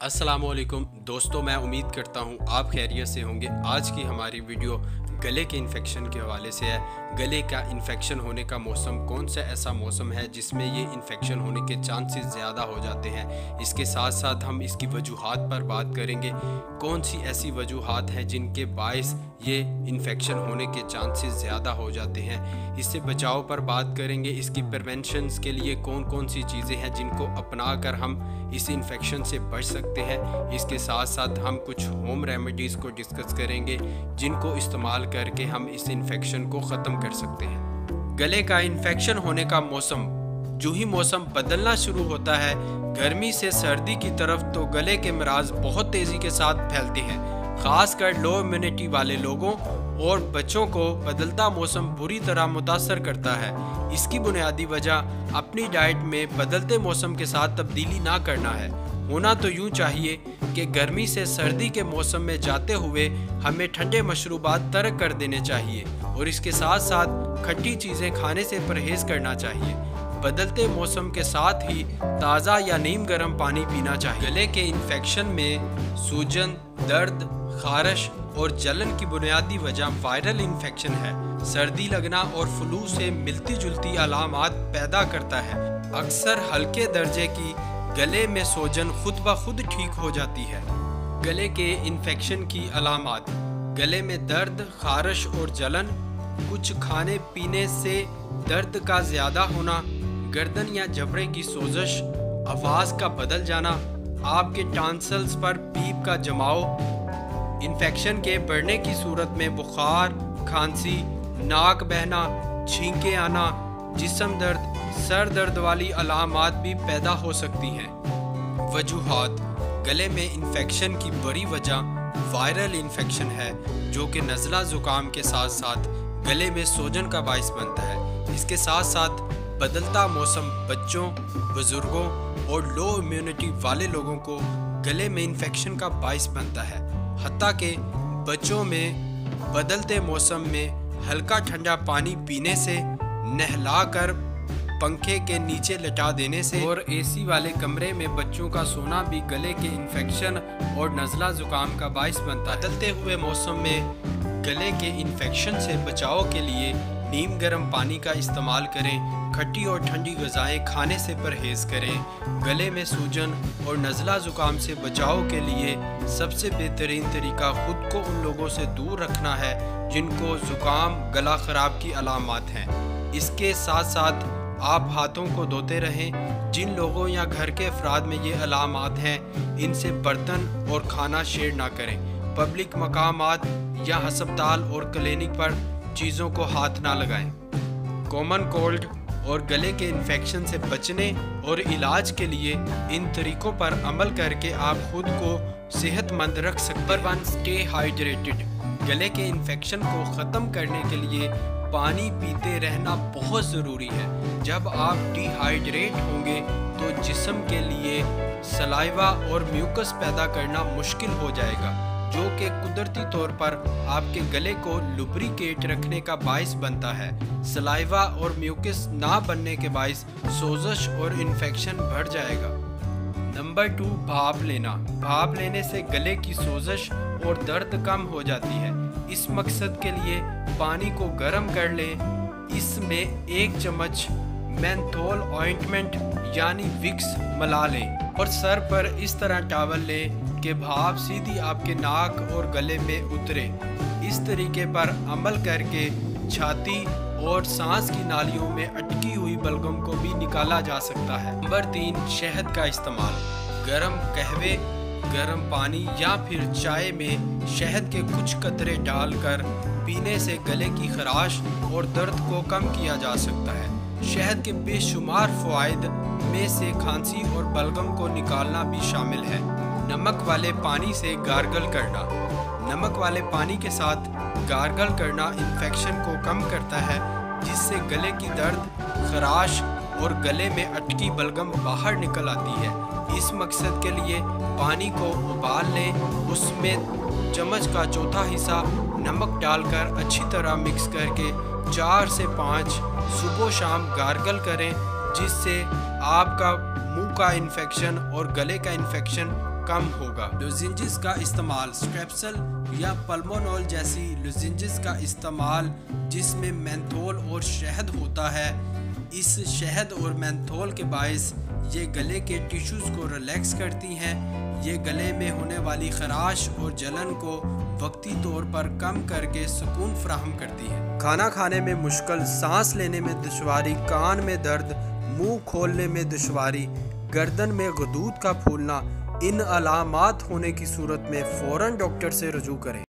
असलकुम दोस्तों, मैं उम्मीद करता हूँ आप खैरियत से होंगे। आज की हमारी वीडियो गले के इन्फेक्शन के हवाले से है। गले का इन्फेक्शन होने का मौसम कौन सा ऐसा मौसम है जिसमें ये इन्फेक्शन होने के चांसेस ज़्यादा हो जाते हैं? इसके साथ साथ हम इसकी वजूहत पर बात करेंगे। कौन सी ऐसी वजूहत हैं जिनके बायस ये इन्फेक्शन होने के चांसेस ज़्यादा हो जाते हैं। इससे बचाव पर बात करेंगे, इसकी प्रिवेंशन के लिए कौन कौन सी चीज़ें हैं जिनको अपना कर हम इस इन्फेक्शन से बच सकते हैं। इसके साथ साथ हम कुछ होम रेमेडीज़ को डिस्कस करेंगे, जिनको इस्तेमाल करके हम इस इन्फेक्शन को ख़त्म कर सकते हैं। गले का इन्फेक्शन होने का मौसम, जो ही मौसम बदलना शुरू होता है, गर्मी से सर्दी की तरफ़ तो गले के मराज बहुत तेज़ी के साथ फैलते हैं। खासकर लो इम्यूनिटी वाले लोगों और बच्चों को बदलता मौसम बुरी तरह मुतासर करता है। इसकी बुनियादी वजह अपनी डाइट में बदलते मौसम के साथ तब्दीली ना करना है। होना तो यूँ चाहिए कि गर्मी से सर्दी के मौसम में जाते हुए हमें ठंडे मशरूबात तर्क कर देने चाहिए और इसके साथ साथ खट्टी चीज़ें खाने से परहेज़ करना चाहिए। बदलते मौसम के साथ ही ताज़ा या नीम गर्म पानी पीना चाहिए। गले के इन्फेक्शन में सूजन, दर्द खारिश और जलन की बुनियादी वजह वायरल इन्फेक्शन है। सर्दी, लगना और फ्लू से मिलती जुलती अलामत पैदा करता है। अक्सर हल्के दर्जे की गले में सोजन खुद ब खुद ठीक हो जाती है। गले के इन्फेक्शन की अलामत, गले में दर्द, खारिश और जलन, कुछ खाने पीने से दर्द का ज़्यादा होना, गर्दन या जबड़े की सोजश, आवाज़ का बदल जाना, आपके टांसल्स पर पीप का जमाव इन्फेक्शन के बढ़ने की सूरत में बुखार, खांसी, नाक बहना, छींके आना, जिसम दर्द, सर दर्द वाली अलामत भी पैदा हो सकती हैं। वजूहत, गले में इन्फेक्शन की बड़ी वजह वायरल इन्फेक्शन है, जो कि नज़ला ज़ुकाम के साथ साथ गले में सोजन का बायस बनता है। इसके साथ साथ बदलता मौसम बच्चों, बुज़ुर्गों और लो इम्यूनिटी वाले लोगों को गले में इन्फेक्शन का बायस बनता है। हती के बच्चों में बदलते मौसम में हल्का ठंडा पानी पीने से नहला कर पंखे के नीचे लटा देने से और एसी वाले कमरे में बच्चों का सोना भी गले के इन्फेक्शन और नज़ला ज़ुकाम का बायस बनता है। बदलते हुए मौसम में गले के इन्फेक्शन से बचाव के लिए नीम गर्म पानी का इस्तेमाल करें, खट्टी और ठंडी गज़ाएँ खाने से परहेज़ करें। गले में सूजन और नज़ला ज़ुकाम से बचाव के लिए सबसे बेहतरीन तरीका ख़ुद को उन लोगों से दूर रखना है, जिनको ज़ुकाम, गला ख़राब की अलामत हैं। इसके साथ साथ आप हाथों को धोते रहें। जिन लोगों या घर के अफराद में ये अलामत हैं, इनसे बर्तन और खाना शेयर ना करें। पब्लिक मकाम या हस्पताल और क्लिनिक पर चीज़ों को हाथ ना लगाएँ। कॉमन कोल्ड और गले के इन्फेक्शन से बचने और इलाज के लिए इन तरीक़ों पर अमल करके आप खुद को सेहतमंद रख सकते वन स्टे हाइड्रेटेड गले के इन्फेक्शन को ख़त्म करने के लिए पानी पीते रहना बहुत ज़रूरी है। जब आप डिहाइड्रेट होंगे तो जिसम के लिए सलाइवा और म्यूकस पैदा करना मुश्किल हो जाएगा। जो कि कुदरती तौर पर आपके गले को लुब्रिकेट रखने का बायस बनता है। सलाइवा और म्यूकस ना बनने के बायस सोजश और इन्फेक्शन बढ़ जाएगा। नंबर टू, भाप लेना। भाप लेने से गले की सोजश और दर्द कम हो जाती है। इस मकसद के लिए पानी को गर्म कर लें। इसमें एक चम्मच मैंथोल ऑइंटमेंट यानी विक्स मला लें। और सर पर इस तरह टावल लें कि भाप सीधी आपके नाक और गले में उतरे। इस तरीके पर अमल करके छाती और सांस की नालियों में अटकी हुई बलगम को भी निकाला जा सकता है। नंबर तीन, शहद का इस्तेमाल। गर्म कहवे, गर्म पानी या फिर चाय में शहद के कुछ कतरे डालकर पीने से गले की खराश और दर्द को कम किया जा सकता है। शहद के बेशुमार फ़वाद में से खांसी और बलगम को निकालना भी शामिल है। नमक वाले पानी से गार्गल करना। नमक वाले पानी के साथ गार्गल करना इन्फेक्शन को कम करता है, जिससे गले की दर्द, खराश और गले में अटकी बलगम बाहर निकल आती है। इस मकसद के लिए पानी को उबाल लें उसमें चम्मच का चौथा हिस्सा नमक डालकर अच्छी तरह मिक्स करके चार से पाँच सुबह शाम गार्गल करें, जिससे आपका मुँह का इन्फेक्शन और गले का इन्फेक्शन कम होगा। लुजिंजिस का इस्तेमाल स्ट्रेप्सल या पल्मोनॉल जैसी लुजिंजिस का इस्तेमाल, जिसमें मैंथोल और शहद होता है, इस शहद और मैंथोल के बायस ये गले के टिश्यूज़ को रिलैक्स करती हैं। ये गले में होने वाली खराश और जलन को वक्ती तौर पर कम करके सुकून फ्राहम करती है। खाना खाने में मुश्किल, सांस लेने में दुशारी कान में दर्द, मुँह खोलने में दुशारी गर्दन में गदूद का फूलना, इन अलामत होने की सूरत में फ़ौर डॉक्टर से रजू करें।